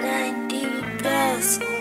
90 pesos.